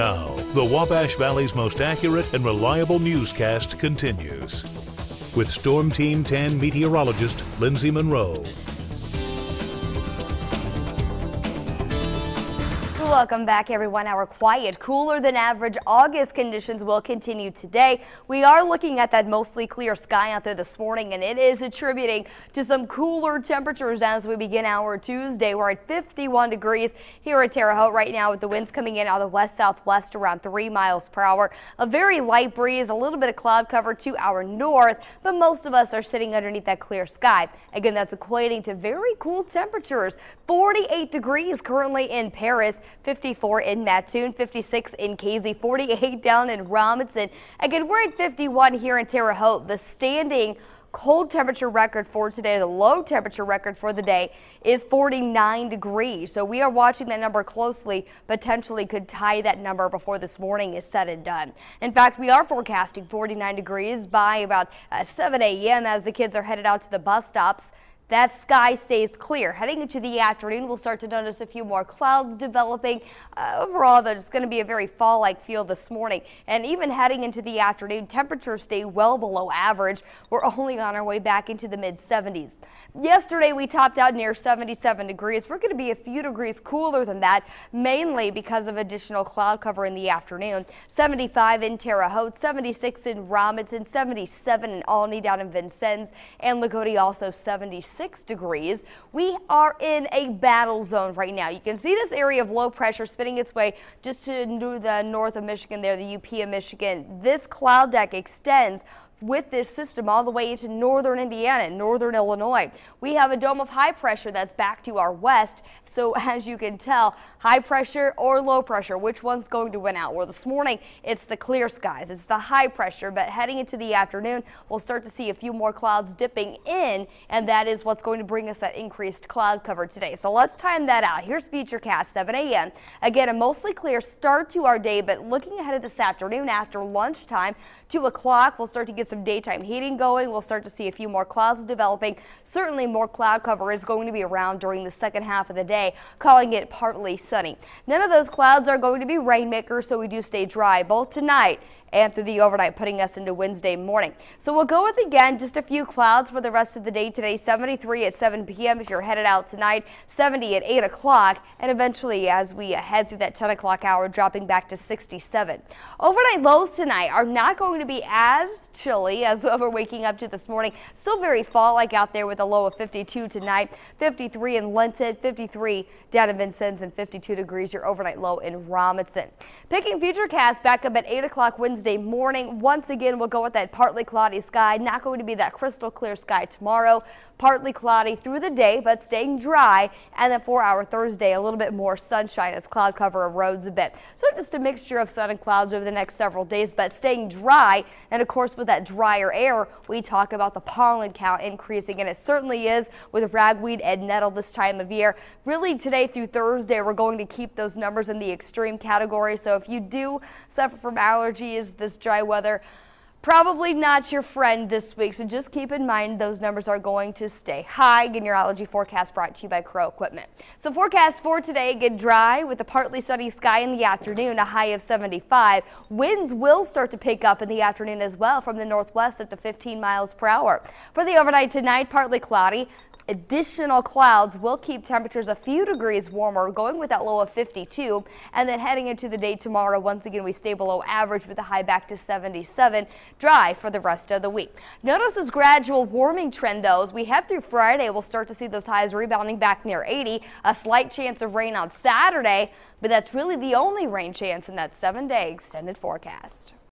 Now, the Wabash Valley's most accurate and reliable newscast continues. With Storm Team 10 meteorologist Lindsay Monroe. Welcome back, everyone. Our quiet, cooler than average August conditions will continue today. We are looking at that mostly clear sky out there this morning, and it is attributing to some cooler temperatures as we begin our Tuesday. We're at 51 degrees here at Terre Haute right now with the winds coming in out of the west southwest around 3 miles per hour. A very light breeze, a little bit of cloud cover to our north, but most of us are sitting underneath that clear sky. Again, that's equating to very cool temperatures. 48 degrees currently in Paris. 54 in Mattoon, 56 in Casey, 48 down in Robinson. Again, we're at 51 here in Terre Haute. The standing cold temperature record for today, the low temperature record for the day is 49 degrees. So we are watching that number closely, potentially could tie that number before this morning is said and done. In fact, we are forecasting 49 degrees by about uh, 7 a.m. as the kids are headed out to the bus stops. That sky stays clear. Heading into the afternoon, we'll start to notice a few more clouds developing. Uh, overall, though, it's going to be a very fall-like feel this morning. And even heading into the afternoon, temperatures stay well below average. We're only on our way back into the mid-70s. Yesterday, we topped out near 77 degrees. We're going to be a few degrees cooler than that, mainly because of additional cloud cover in the afternoon. 75 in Terre Haute, 76 in Robinson, 77 in Olney down in Vincennes, and Loogootee also 76 six degrees. We are in a battle zone right now. You can see this area of low pressure spinning its way just to the north of Michigan there, the UP of Michigan. This cloud deck extends with this system all the way into northern Indiana and northern Illinois. We have a dome of high pressure that's back to our west. So as you can tell, high pressure or low pressure, which one's going to win out? Well, this morning it's the clear skies. It's the high pressure, but heading into the afternoon, we'll start to see a few more clouds dipping in, and that is what's going to bring us that increased cloud cover today. So let's time that out. Here's Futurecast 7 a.m. Again, a mostly clear start to our day, but looking ahead of this afternoon after lunchtime, 2 o'clock, we'll start to get some daytime heating going. We'll start to see a few more clouds developing. Certainly more cloud cover is going to be around during the second half of the day, calling it partly sunny. None of those clouds are going to be rainmakers, so we do stay dry both tonight and through the overnight, putting us into Wednesday morning. So we'll go with again just a few clouds for the rest of the day today. 73 at 7 p.m. if you're headed out tonight, 70 at 8 o'clock, and eventually as we head through that 10 o'clock hour, dropping back to 67. Overnight lows tonight are not going to be as chilly as what we're waking up to this morning. Still very fall-like out there with a low of 52 tonight, 53 in Linton, 53 down in Vincennes, and 52 degrees your overnight low in Robinson. Picking Futurecast back up at 8 o'clock Wednesday Wednesday morning. Once again, we'll go with that partly cloudy sky. Not going to be that crystal clear sky tomorrow. Partly cloudy through the day, but staying dry. And then for our Thursday, a little bit more sunshine as cloud cover erodes a bit. So just a mixture of sun and clouds over the next several days, but staying dry. And of course, with that drier air, we talk about the pollen count increasing, and it certainly is with ragweed and nettle this time of year. Really today through Thursday, we're going to keep those numbers in the extreme category. So if you do suffer from allergies, this dry weather probably not your friend this week. So just keep in mind those numbers are going to stay high. Again, your allergy forecast brought to you by Crow Equipment. So forecast for today, get dry with a partly sunny sky in the afternoon, a high of 75. Winds will start to pick up in the afternoon as well from the northwest up to 15 miles per hour. For the overnight tonight, partly cloudy. Additional clouds will keep temperatures a few degrees warmer, going with that low of 52. And then heading into the day tomorrow, once again, we stay below average with a high back to 77. Dry for the rest of the week. Notice this gradual warming trend, though. As we head through Friday, we'll start to see those highs rebounding back near 80. A slight chance of rain on Saturday, but that's really the only rain chance in that seven day extended forecast.